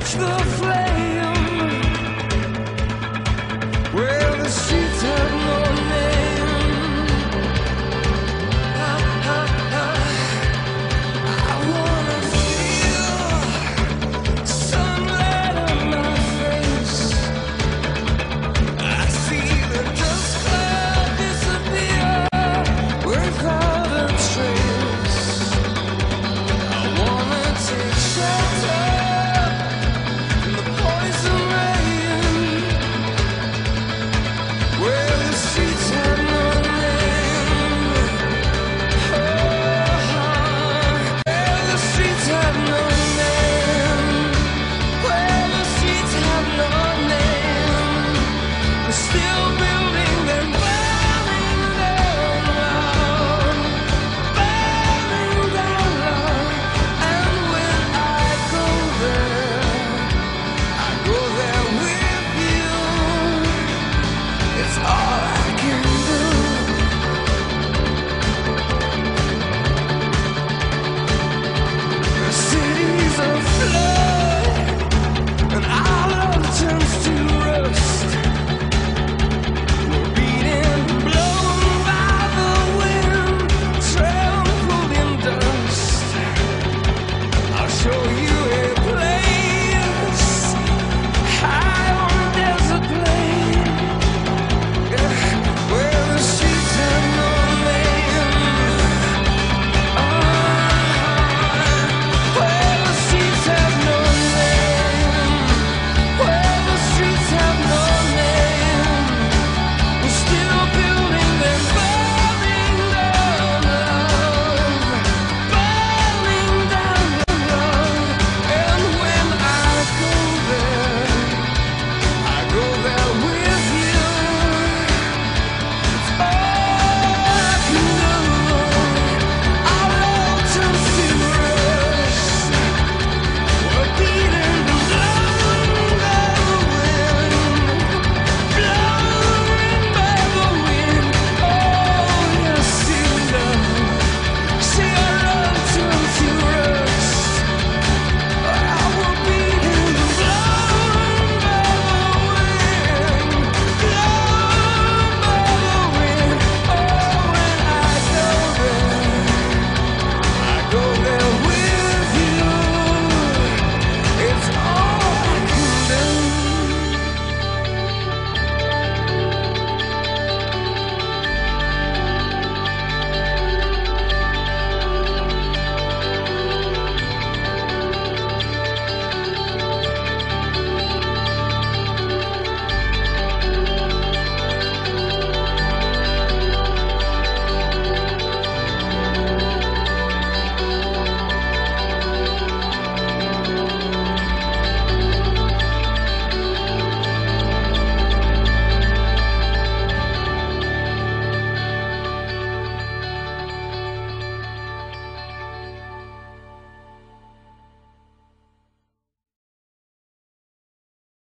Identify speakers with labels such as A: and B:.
A: It's the flame.